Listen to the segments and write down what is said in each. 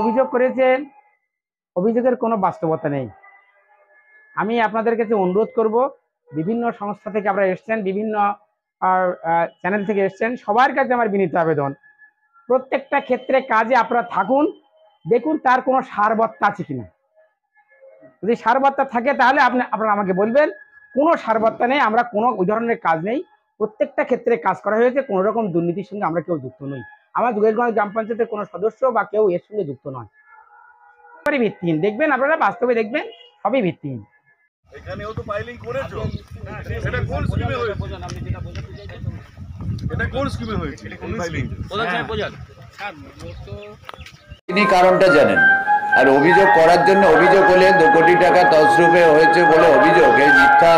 অভিযোগ করেছেন, অভিযোগের কোনো বাস্তবতা নেই। আমি আপনাদের কাছে অনুরোধ করব, বিভিন্ন সংস্থা থেকে আপনারা এসছেন, বিভিন্ন চ্যানেল থেকে এসছেন, সবার কাছে আমার বিনীত আবেদন। প্রত্যেকটা ক্ষেত্রে কাজে আপনারা থাকুন, দেখুন তার কোনো সারবত্তা আছে কিনা। যদি সারবত্তা থাকে তাহলে আপনি, আপনারা আমাকে বলবেন, কোনো সারবত্তা নেই, আমরা কোনো ওই ধরনের কাজ নেই। প্রত্যেকটা ক্ষেত্রে কাজ করা হয়েছে কোনো রকম দুর্নীতির সঙ্গে আমরা কেউ যুক্ত নই। আমার দুগেরগঞ্জ গ্রাম পঞ্চায়েতের কোনো সদস্য বা কেউ এর সঙ্গে যুক্ত নয়। ভিত্তিহীন। দেখবেন আপনারা বাস্তবে দেখবেন সবই ভিত্তিহীন। এখানেও তো পাইলিং করেছ? এটা কোন স্কিমে হয়েছে? এটা কোন স্কিমে হয়েছে? পাইলিং তিনি কারণটা জানেন। আর অভিযোগ করার জন্য অভিযোগ হলে দু কোটি টাকা তসরূপে হয়েছে বলে অভিযোগ। এই মিথ্যা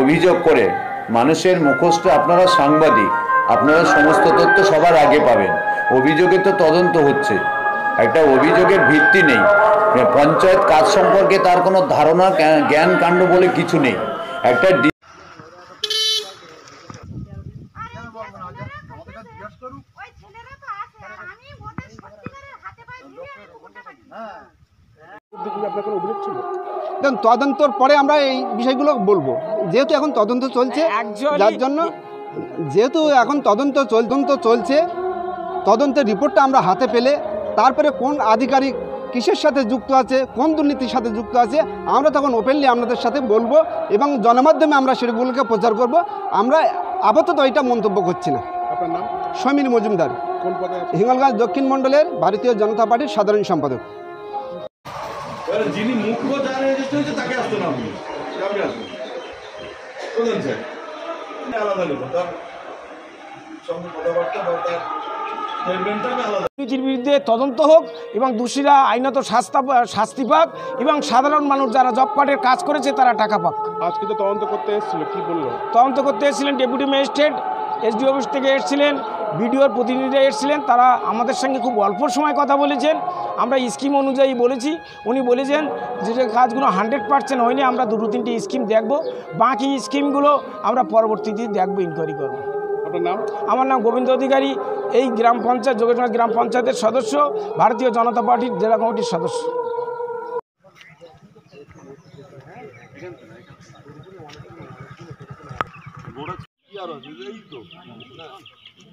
অভিযোগ করে মানুষের মুখস্থ আপনারা সাংবাদিক, আপনারা সমস্ত তথ্য সবার আগে পাবেন। অভিযোগে তো তদন্ত হচ্ছে। একটা অভিযোগের ভিত্তি নেই। পঞ্চায়েত কাজ সম্পর্কে তার কোনো ধারণা জ্ঞা- জ্ঞান, কাণ্ড বলে কিছু নেই। একটা ডি- দেখুন তদন্তর পরে আমরা এই বিষয়গুলো বলব। যেহেতু এখন তদন্ত চলছে যার জন্য যেহেতু এখন তদন্ত তদন্ত চলছে তদন্তের রিপোর্টটা আমরা হাতে পেলে তারপরে কোন আধিকারিক কিসের সাথে যুক্ত আছে কোন দুর্নীতির সাথে যুক্ত আছে আমরা তখন ওপেনলি আপনাদের সাথে বলব এবং জনমাধ্যমে আমরা সেগুলোকে প্রচার করব। আমরা আপাতত এটা মন্তব্য করছি না। আপনার নাম? সমীর মজুমদার। হিঙ্গলগঞ্জ দক্ষিণ মণ্ডলের ভারতীয় জনতা পার্টির সাধারণ সম্পাদক। এবারে যিনি মুখ্য যারা রেজিস্টার হয়েছে তাকে আসতে না বলুন আপনি আসুন। কোথায় স্যার। আলাদা নেব তার সঙ্গে কথাবার্তা বা তার বিরুদ্ধে তদন্ত হোক এবং দোষীরা আইনত শাস্তা শাস্তি পাক এবং সাধারণ মানুষ যারা জব কার্ডের কাজ করেছে তারা টাকা পাক। আজকে তো তদন্ত করতে এসেছিল কি বলল? তদন্ত করতে এসেছিলেন ডেপুটি ম্যাজিস্ট্রেট এসডি অফিস থেকে এসেছিলেন বিডিওর প্রতিনিধিরা এসেছিলেন তারা আমাদের সঙ্গে খুব অল্প সময় কথা বলেছেন। আমরা স্কিম অনুযায়ী বলেছি উনি বলেছেন যে যে কাজগুলো হান্ড্রেড পার্সেন্ট হয়নি আমরা দুটো তিনটে স্কিম দেখব। বাকি স্কিমগুলো আমরা পরবর্তীতে দেখব ইনকোয়ারি করব। আপনার নাম? আমার নাম গোবিন্দ অধিকারী এই গ্রাম পঞ্চায়েত যোগেশগঞ্জ গ্রাম পঞ্চায়েতের সদস্য ভারতীয় জনতা পার্টির জেলা কমিটির সদস্য। এই তো।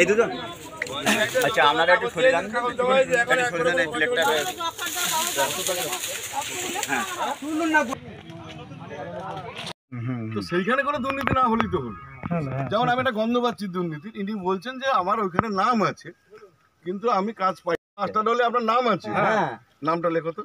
এই দুজন? আচ্ছা আপনারা একটু সরে যান একটু সরে যান এই প্লেটটা তো সেইখানে কোনো দুর্নীতি না হলেই তো হলো। যেমন আমি একটা গন্ধ পাচ্ছি দুর্নীতি ইনি বলছেন যে আমার ওইখানে নাম আছে কিন্তু আমি কাজ পাই আর তা নাহলে আপনার নাম আছে। হ্যাঁ।, হ্যাঁ। নামটা লেখো তো।